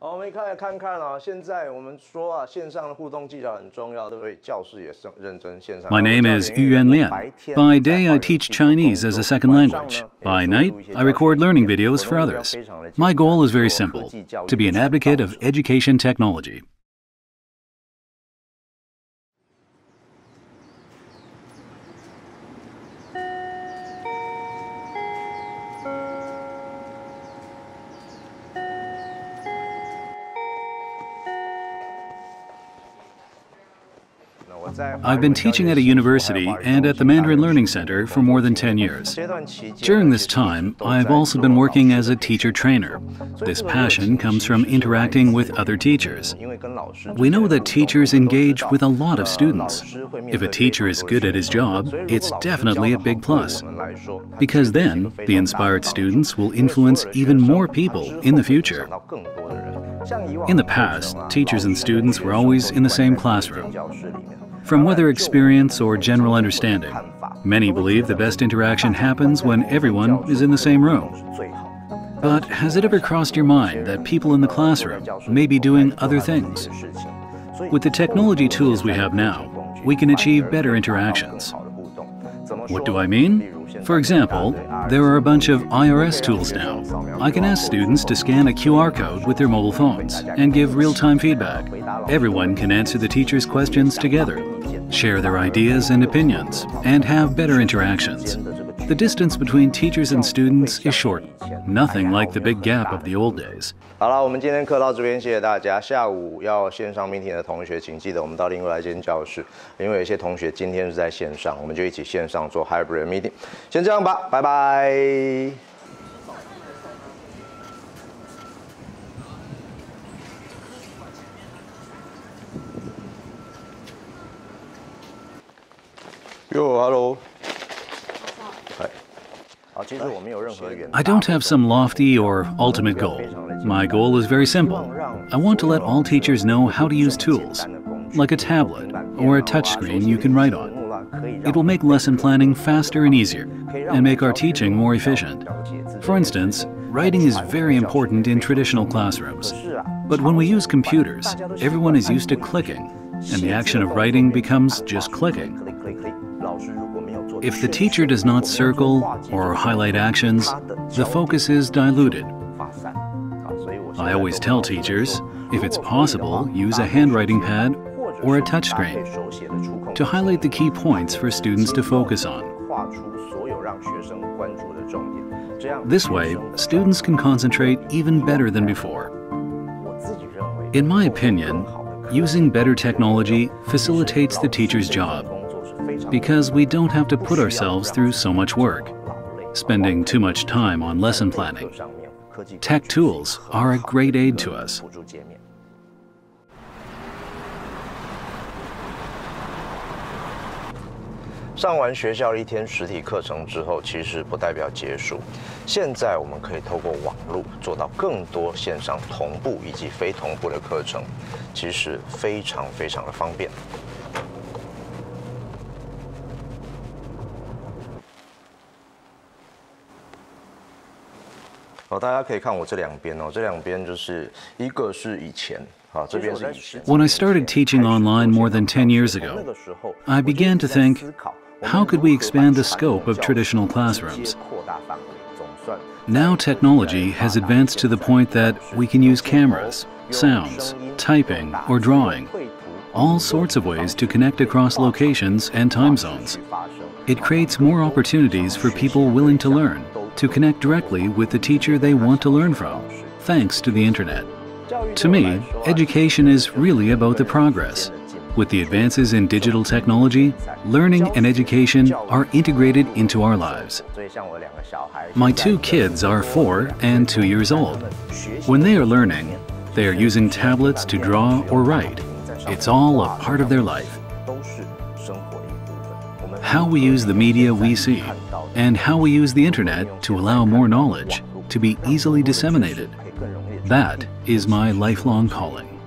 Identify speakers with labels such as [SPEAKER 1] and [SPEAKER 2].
[SPEAKER 1] 好，我们看来看看啊，现在我们说啊，线上的互动技巧很重要，对不对？教室也是认真线上。
[SPEAKER 2] My name is Yuan Lien. By day, I teach Chinese as a second language. By night, I record learning videos for others. My goal is very simple: to be an advocate of education technology. I've been teaching at a university and at the Mandarin Learning Center for more than 10 years. During this time, I've also been working as a teacher trainer. This passion comes from interacting with other teachers. We know that teachers engage with a lot of students. If a teacher is good at his job, it's definitely a big plus. Because then, the inspired students will influence even more people in the future. In the past, teachers and students were always in the same classroom. From whether experience or general understanding, many believe the best interaction happens when everyone is in the same room. But has it ever crossed your mind that people in the classroom may be doing other things? With the technology tools we have now, we can achieve better interactions. What do I mean? For example, there are a bunch of IRS tools now. I can ask students to scan a QR code with their mobile phones and give real-time feedback. Everyone can answer the teacher's questions together, share their ideas and opinions, and have better interactions. The distance between teachers and students is short, nothing like the big gap of the old days.
[SPEAKER 1] 好了，我们今天课到这边，谢谢大家。下午要线上 meeting 的同学，请记得我们到另外一间教室，因为有些同学今天是在线上，我们就一起线上做 hybrid meeting。先这样吧，拜拜。 Hello.
[SPEAKER 2] I don't have some lofty or ultimate goal. My goal is very simple. I want to let all teachers know how to use tools, like a tablet or a touchscreen you can write on. It will make lesson planning faster and easier, and make our teaching more efficient. For instance, writing is very important in traditional classrooms. But when we use computers, everyone is used to clicking, and the action of writing becomes just clicking. If the teacher does not circle or highlight actions, the focus is diluted. I always tell teachers, if it's possible, use a handwriting pad or a touchscreen to highlight the key points for students to focus on. This way, students can concentrate even better than before. In my opinion, using better technology facilitates the teacher's job because we don't have to put ourselves through so much work, spending too much time on lesson planning. Tech tools are a great aid to us.
[SPEAKER 1] 好，大家可以看我这两边哦，这两边就是一个是以前，好，这边是以前。
[SPEAKER 2] When I started teaching online more than 10 years ago, I began to think, how could we expand the scope of traditional classrooms? Now technology has advanced to the point that we can use cameras, sounds, typing, or drawing, all sorts of ways to connect across locations and time zones. It creates more opportunities for people willing to learn to connect directly with the teacher they want to learn from, thanks to the internet. To me, education is really about the progress. With the advances in digital technology, learning and education are integrated into our lives. My two kids are four and two years old. When they are learning, they are using tablets to draw or write. It's all a part of their life. How we use the media we see, and how we use the internet to allow more knowledge to be easily disseminated. That is my lifelong calling.